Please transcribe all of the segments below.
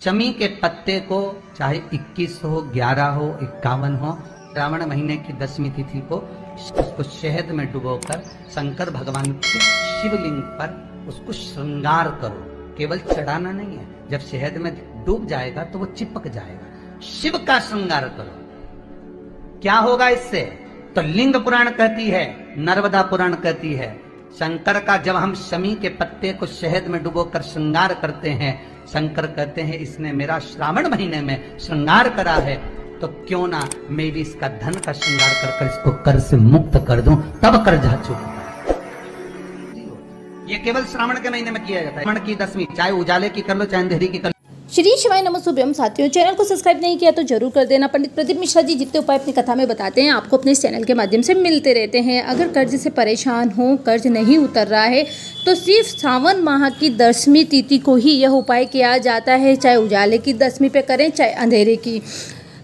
चमी के पत्ते को, चाहे 21 हो 11 हो, इक्यावन हो श्रावण महीने की दसवीं तिथि को उसको शहद में डुबोकर शंकर भगवान के शिवलिंग पर उसको श्रृंगार करो। केवल चढ़ाना नहीं है। जब शहद में डूब जाएगा तो वो चिपक जाएगा। शिव का श्रृंगार करो। क्या होगा इससे? तो लिंग पुराण कहती है, नर्मदा पुराण कहती है शंकर का जब हम शमी के पत्ते को शहद में डुबोकर श्रृंगार करते हैं, शंकर कहते हैं, इसने मेरा श्रावण महीने में श्रृंगार करा है तो क्यों ना मैं भी इसका धन का श्रृंगार कर इसको कर से मुक्त कर दूँ, तब कर जा चुका ये केवल श्रावण के महीने में किया जाता है। श्रावण की दसवीं, चाहे उजाले की कर लो, चाहे अंधेरी की कर लो। श्री शिवाय नमः साथियों, चैनल को सब्सक्राइब नहीं किया तो ज़रूर कर देना। पंडित प्रदीप मिश्रा जी, जितने उपाय अपनी कथा में बताते हैं, आपको अपने इस चैनल के माध्यम से मिलते रहते हैं। अगर कर्ज से परेशान हो, कर्ज नहीं उतर रहा है तो सिर्फ़ सावन माह की दसवीं तिथि को ही यह उपाय किया जाता है, चाहे उजाले की दसवीं पे करें, चाहे अंधेरे की।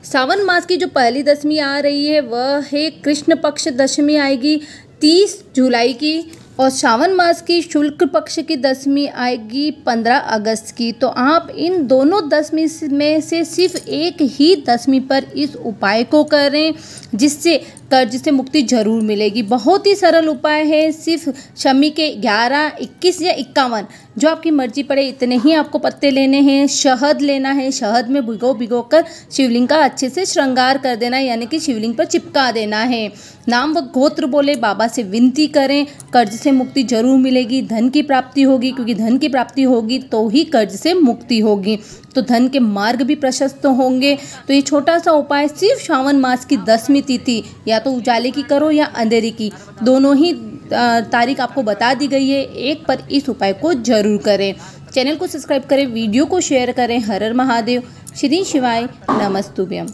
सावन मास की जो पहली दसवीं आ रही है, वह है कृष्ण पक्ष दशमी आएगी, तीस जुलाई की। और श्रावण मास की शुल्क पक्ष की दसवीं आएगी पंद्रह अगस्त की। तो आप इन दोनों दसवीं में से सिर्फ़ एक ही दसवीं पर इस उपाय को करें, जिससे कर्ज से मुक्ति ज़रूर मिलेगी। बहुत ही सरल उपाय है सिर्फ़ शमी के 11, 21 या इक्यावन। जो आपकी मर्ज़ी पड़े इतने ही आपको पत्ते लेने हैं। शहद लेना है शहद में भिगो भिगो कर शिवलिंग का अच्छे से श्रृंगार कर देना यानी कि शिवलिंग पर चिपका देना है। नाम व गोत्र बोले बाबा से विनती करें कर्ज से मुक्ति ज़रूर मिलेगी धन की प्राप्ति होगी क्योंकि धन की प्राप्ति होगी तो ही कर्ज से मुक्ति होगी। तो धन के मार्ग भी प्रशस्त होंगे। तो ये छोटा सा उपाय सिर्फ़ श्रावण मास की दसवीं तिथि या तो उजाले की करो या अंधेरे की? दोनों ही तारीख आपको बता दी गई है। एक पर इस उपाय को ज़रूर करें। चैनल को सब्सक्राइब करें, वीडियो को शेयर करें। हर हर महादेव। श्री शिवाय नमस्तुभ्यम।